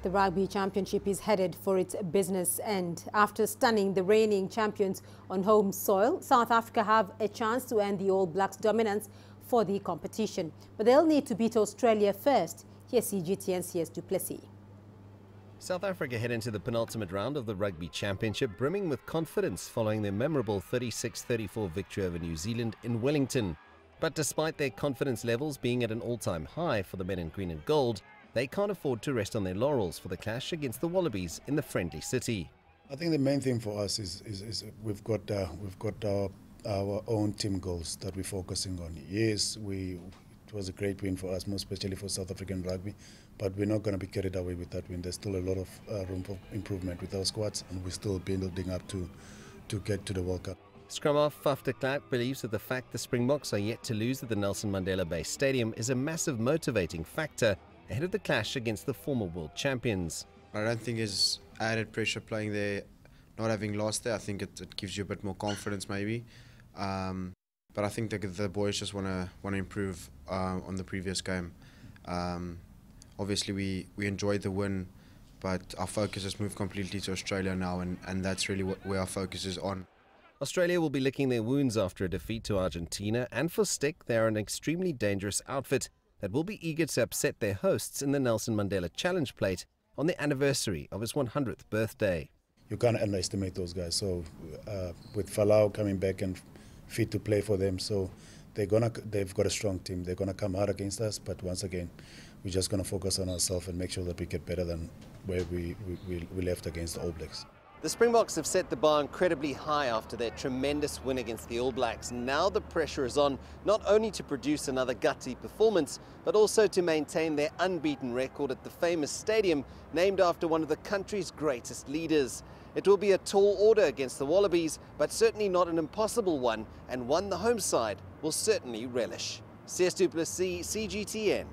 The Rugby Championship is headed for its business end. After stunning the reigning champions on home soil, South Africa have a chance to end the All Blacks' dominance for the competition. But they'll need to beat Australia first. Here's CGTN's du Plessis. South Africa head into the penultimate round of the Rugby Championship brimming with confidence following their memorable 36-34 victory over New Zealand in Wellington. But despite their confidence levels being at an all-time high for the men in green and gold, they can't afford to rest on their laurels for the clash against the Wallabies in the friendly city. I think the main thing for us is, is, is we've got uh, we've got our, our own team goals that we're focusing on. Yes, we it was a great win for us, most especially for South African rugby, but we're not going to be carried away with that win. There's still a lot of uh, room for improvement with our squads, and we're still building up to to get to the World Cup. Scrum half Faf de Klerk believes that the fact the Springboks are yet to lose at the Nelson Mandela Bay Stadium is a massive motivating factor ahead of the clash against the former world champions. I don't think there's added pressure playing there, not having lost there. I think it, it gives you a bit more confidence maybe. Um, but I think the, the boys just want to want to improve uh, on the previous game. Um, obviously, we, we enjoyed the win, but our focus has moved completely to Australia now, and, and that's really what, where our focus is on. Australia will be licking their wounds after a defeat to Argentina, and for Stick, they are an extremely dangerous outfit that will be eager to upset their hosts in the Nelson Mandela Challenge Plate on the anniversary of his 100th birthday. You can't underestimate those guys. So, uh, with Folau coming back and fit to play for them, so they're gonna they've got a strong team. They're gonna come hard against us, but once again, we're just gonna focus on ourselves and make sure that we get better than where we, we, we left against the All Blacks. The Springboks have set the bar incredibly high after their tremendous win against the All Blacks. Now the pressure is on not only to produce another gutsy performance, but also to maintain their unbeaten record at the famous stadium named after one of the country's greatest leaders. It will be a tall order against the Wallabies, but certainly not an impossible one, and one the home side will certainly relish. CS du Plessis, CGTN,